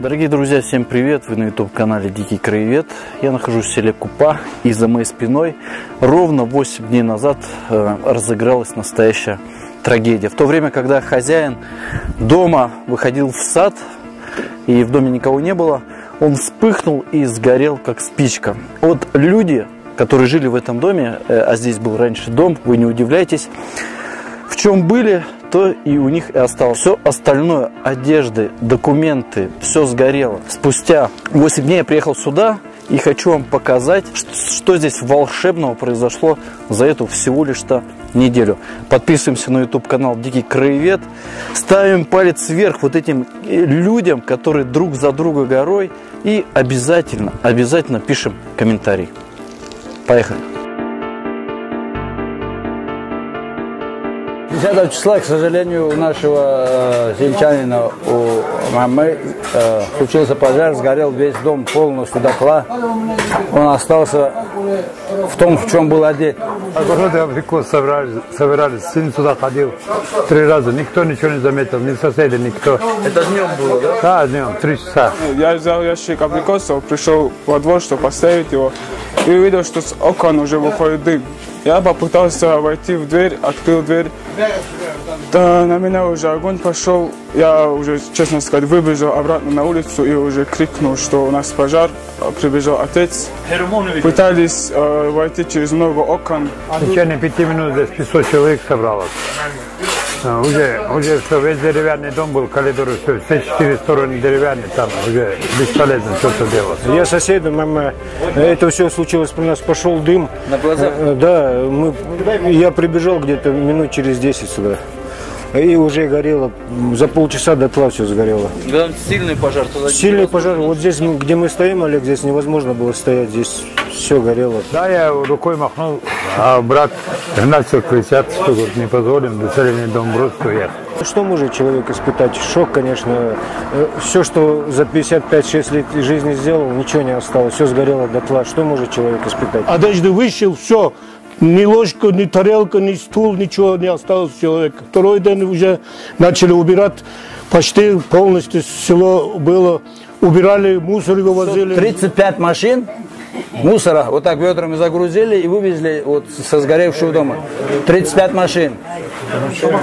Дорогие друзья, всем привет! Вы на YouTube-канале Дикий Краевед. Я нахожусь в селе Купа, и за моей спиной ровно 8 дней назад э, разыгралась настоящая трагедия. В то время, когда хозяин дома выходил в сад, и в доме никого не было, он вспыхнул и сгорел, как спичка. Вот люди, которые жили в этом доме, э, а здесь был раньше дом, вы не удивляйтесь, в чем были, то и у них и осталось. Все остальное, одежды, документы, все сгорело. Спустя 8 дней я приехал сюда и хочу вам показать, что здесь волшебного произошло за эту всего лишь-то неделю. Подписываемся на YouTube канал Дикий Краевед. Ставим палец вверх вот этим людям, которые друг за друга горой. И обязательно, обязательно пишем комментарий. Поехали. 10 числа, к сожалению, у нашего э, сельчанина, у мамы, э, случился пожар, сгорел весь дом полностью дотла. Он остался в том, в чем был одет. Огороды Африку собирались, собирались, сын сюда ходил три раза, никто ничего не заметил, ни соседи, никто. Это днем было, да? Да, днем, три часа. Я взял ящик абрикосов, пришел во двор, чтобы поставить его, и увидел, что с окон уже выходит дым. Я попытался войти в дверь, открыл дверь. Да, на меня уже огонь пошел. Я уже, честно сказать, выбежал обратно на улицу и уже крикнул, что у нас пожар. Прибежал отец. Пытались э, войти через много окон. В течение пяти минут здесь 500 человек собралось. Уже, уже все, весь деревянный дом был, коридор, все, все четыре стороны деревянные, там уже бесполезно что-то делать. Я соседу, мама, это все случилось при нас, пошел дым. На глазах? Э, Да, мы, я прибежал где-то минут через 10 сюда. И уже горело, за полчаса дотла все сгорело. Да, сильный пожар. Туда Сильный пожар, вот здесь, мы- где мы стоим, Олег, здесь невозможно было стоять, здесь все горело. Да, я рукой махнул, а брат начал кричать, что говорит, не позволим до царевни дом бросить уехать. Что может человек испытать? Шок, конечно. Все, что за 55-6 лет жизни сделал, ничего не осталось, все сгорело дотла. Что может человек испытать? одежды вышел, все. Ни ложка, ни тарелка, ни стул, ничего не осталось человека. Второй день уже начали убирать, почти полностью село было. Убирали, мусор вывозили. 35 машин мусора вот так ведрами загрузили и вывезли вот со сгоревшего дома. 35 машин.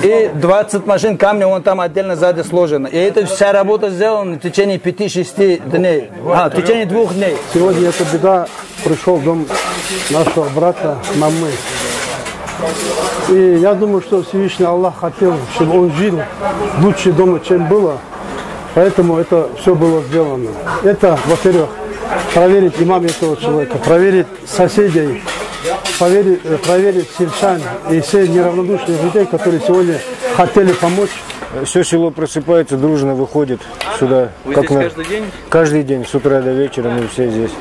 И 20 машин камня вон там отдельно сзади сложено. И эта вся работа сделана в течение 5-6 дней. А, в течение двух дней. Сегодня эта беда пришел в дом нашего брата, мамы. И я думаю, что Всевышний Аллах хотел, чтобы он жил лучше дома, чем было. Поэтому это все было сделано. Это, во-первых, проверить имам этого человека, проверить соседей, проверить, э, проверить сельчан и все неравнодушных людей, которые сегодня хотели помочь. Все село просыпается, дружно выходит сюда. Вы как здесь на- каждый день? Каждый день, с утра до вечера мы все здесь.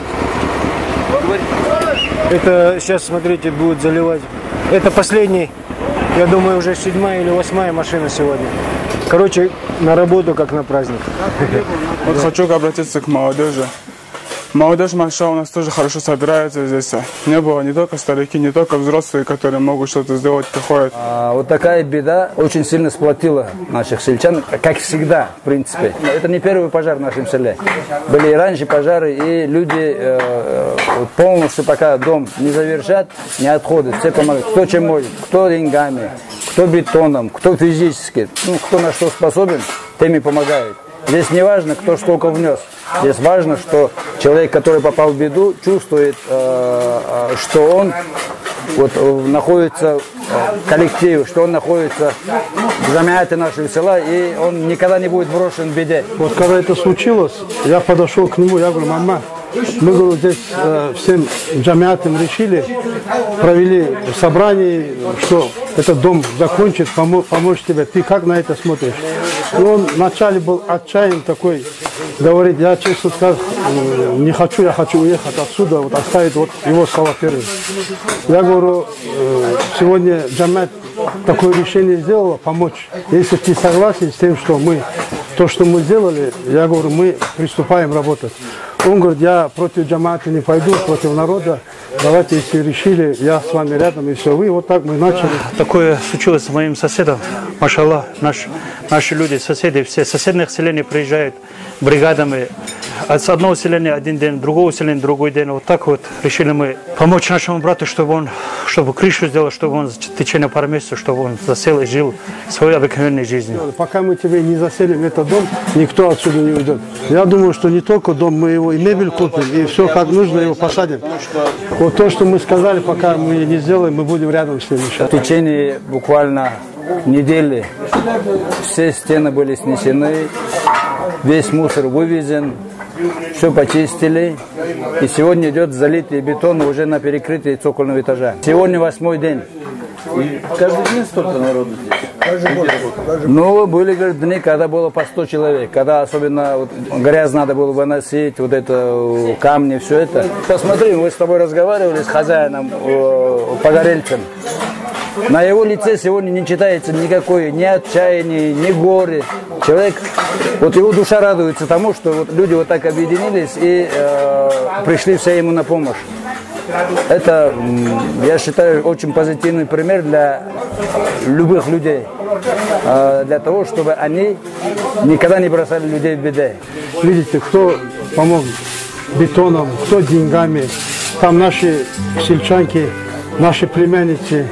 Это сейчас, смотрите, будет заливать. Это последний, я думаю, уже седьмая или восьмая машина сегодня. Короче, на работу, как на праздник. Вот хочу обратиться к молодежи. Молодежь, маша, у нас тоже хорошо собирается здесь. Не было не только старики, не только взрослые, которые могут что-то сделать, приходят. А, вот такая беда очень сильно сплотила наших сельчан, как всегда, в принципе. Это не первый пожар в нашем селе. Были и раньше пожары, и люди э, э, полностью, пока дом не завершат, не отходят. Все помогают. Кто чем может, кто деньгами, кто бетоном, кто физически. Ну, кто на что способен, теми помогает. Здесь не важно, кто сколько внес. Здесь важно, что человек, который попал в беду, чувствует, э, э, что он вот, э, находится в коллективе, что он находится в замяте нашего села, и он никогда не будет брошен в беде. Вот когда это случилось, я подошел к нему, я говорю, мама, мы говорю, здесь э, всем джамиатам решили, провели собрание, что этот дом закончит, помо- помочь тебе. Ты как на это смотришь? И он вначале был отчаян такой, говорит, я честно скажу, э, не хочу, я хочу уехать отсюда, вот оставить вот его слова первые. Я говорю, э, сегодня джамиат такое решение сделала, помочь. Если ты согласен с тем, что мы, то, что мы сделали, я говорю, мы приступаем работать. Он говорит, я против джамата не пойду, против народа. Давайте, если решили, я с вами рядом, и все. Вы вот так мы начали. Такое случилось с моим соседом. Машаллах, наш, наши люди, соседи, все соседних селений приезжают бригадами. От с одного селения один день, другого селения другой день. Вот так вот решили мы помочь нашему брату, чтобы он, чтобы крышу сделал, чтобы он в течение пару месяцев, чтобы он засел и жил своей обыкновенной жизнью. Пока мы тебе не заселим этот дом, никто отсюда не уйдет. Я думаю, что не только дом, мы его и мебель купим, и все как нужно его посадим. Вот то, что мы сказали, пока мы не сделаем, мы будем рядом с ним. В течение буквально недели все стены были снесены, весь мусор вывезен, все почистили. И сегодня идет залитие бетона уже на перекрытии цокольного этажа. Сегодня восьмой день. Каждый день столько народу здесь? Ну, были говорит, дни, когда было по 100 человек, когда особенно вот, грязь надо было выносить, вот это камни, все это. Посмотри, мы с тобой разговаривали с хозяином погорельцем. На его лице сегодня не читается никакой ни отчаяния, ни горе. Человек, вот его душа радуется тому, что вот люди вот так объединились и э, пришли все ему на помощь. Это, я считаю, очень позитивный пример для любых людей. Э, Для того, чтобы они никогда не бросали людей в беде. Видите, кто помог бетоном, кто деньгами. Там наши сельчанки, наши племянницы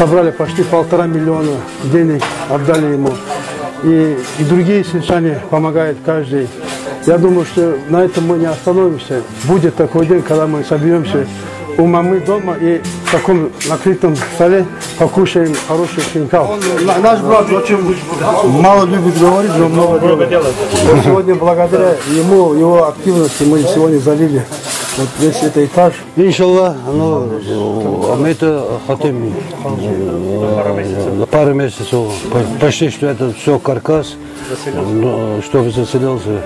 собрали почти полтора миллиона денег, отдали ему. И, и другие сельчане помогают каждый. Я думаю, что на этом мы не остановимся. Будет такой день, когда мы соберемся у мамы дома и в таком накрытом столе покушаем хороший шинкал. Наш брат очень мало любит говорить, но много делает. Сегодня благодаря ему, его активности мы сегодня залили вот весь этот этаж. Иншаллах, ну, мы это хотим э, пару месяцев, по- почти что это все каркас, чтобы заселился.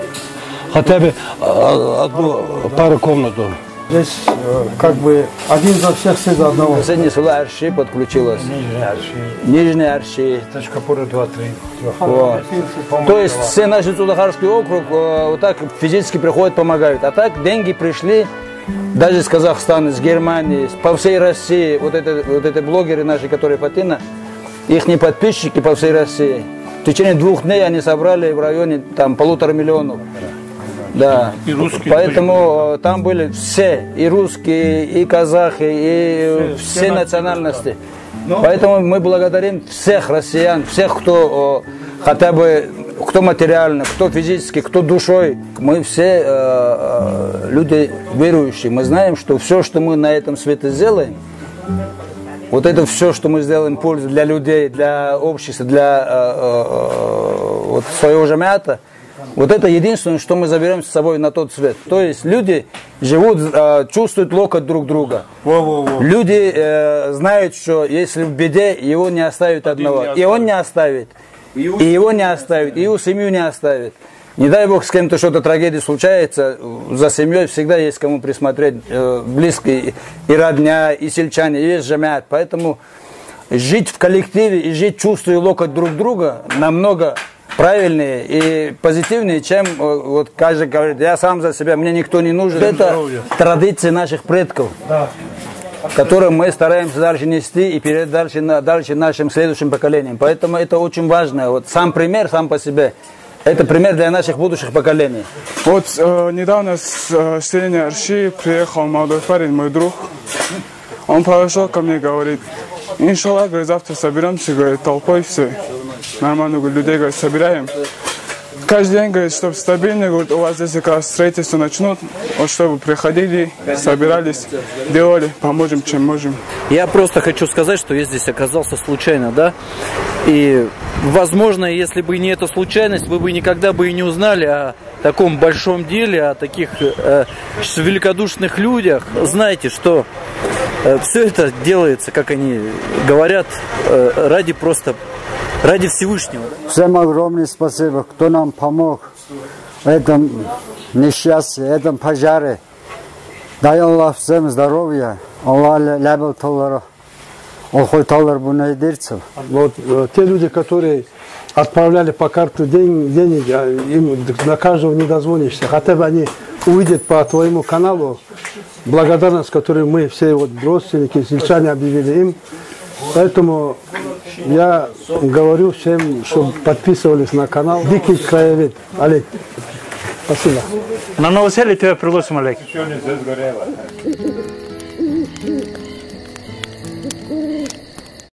Хотя бы а, одну пару комнату. Здесь э, как бы один за всех, все за одного. Соседнее село Арши подключилось. Нижний Арши. Вот. То есть все наши Цудахарский округ э, вот так физически приходят, помогают. А так деньги пришли даже из Казахстана, из Германии, по всей России. Вот это, вот это блогеры наши, которые Патина, их не подписчики по всей России. В течение двух дней они собрали в районе там полутора миллионов. Да. И русские. Поэтому э, там были все, и русские, и казахи, и все, все национальности. Поэтому мы благодарим всех россиян, всех, кто э, хотя бы, кто материально, кто физически, кто душой. Мы все э, э, люди верующие. Мы знаем, что все, что мы на этом свете сделаем, вот это все, что мы сделаем пользу для людей, для общества, для э, э, э, вот своего жамята, вот это единственное, что мы заберем с собой на тот свет. То есть люди живут, э, чувствуют локоть друг друга. Люди э, знают, что если в беде, его не оставят одного. И он не оставит. И его не оставит, и его семью не оставит. Не дай бог с кем-то что-то трагедия случается, за семьей всегда есть кому присмотреть, э, близкие, и родня, и сельчане, и весь жамят. Поэтому жить в коллективе и жить, чувствуя локоть друг друга, намного правильнее и позитивнее, чем э, вот каждый говорит, я сам за себя, мне никто не нужен. Это традиции наших предков, которые мы стараемся дальше нести и передать дальше, дальше нашим следующим поколениям. Поэтому это очень важно. Вот сам пример сам по себе, это пример для наших будущих поколений. Вот э, недавно с э, селения Арши приехал молодой парень, мой друг. Он подошел ко мне и говорит, иншаллах, говорит, завтра соберемся, говорит, толпой все. Нормально, говорит, людей, говорит, собираем. Каждый день, говорит, чтобы стабильно, говорит, у вас здесь как раз строительство начнут, вот чтобы приходили, собирались, делали, поможем, чем можем. Я просто хочу сказать, что я здесь оказался случайно, да? И, возможно, если бы не эта случайность, вы бы никогда бы и не узнали о таком большом деле, о таких э, великодушных людях. Знаете, что все это делается, как они говорят, э, ради просто, ради Всевышнего. Всем огромное спасибо, кто нам помог в этом несчастье, в этом пожаре. Дай Аллах всем здоровья. Аллах лябил талара. Охой талар бунайдирцев. Вот э, те люди, которые отправляли по карту день- денег, а им на каждого не дозвонишься. Хотя бы они увидят по твоему каналу благодарность, которую мы все вот родственники, сельчане объявили им. Поэтому я говорю всем, чтобы подписывались на канал Дикий краевед. Олег, спасибо. На новоселье тебя пригласим, Олег. Еще не сгорело.